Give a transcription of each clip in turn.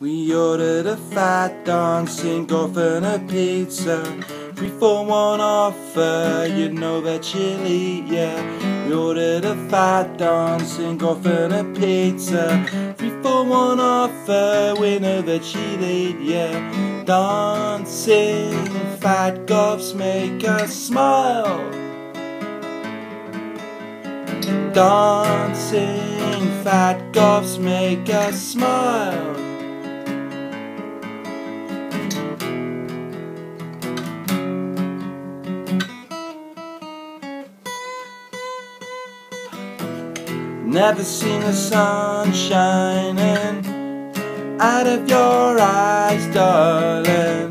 We ordered a fat dancing golf and a pizza. Three for one offer, you know that chili, yeah. We ordered a fat dancing golf and a pizza. Three for one offer, we know that chili, yeah. Dancing fat golfs make us smile. Dancing fat golfs make us smile. Never seen the sun shining out of your eyes, darling.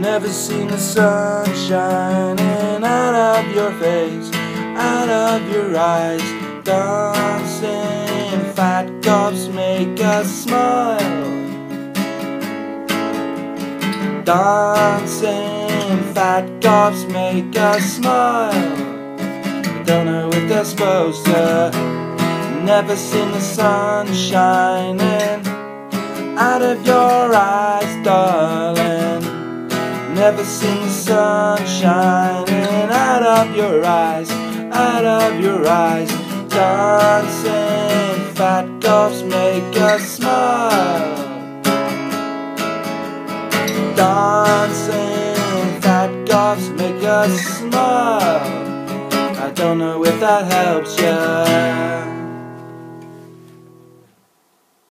Never seen the sun shining out of your face, out of your eyes. Dancing fat cops make us smile. Dancing fat cops make us smile. Don't know if they're supposed to. Never seen the sun shining out of your eyes, darling. Never seen the sun shining out of your eyes, out of your eyes. Dancing fat golfs make us smile. Dancing fat golfs make us smile. I don't know if that helps you.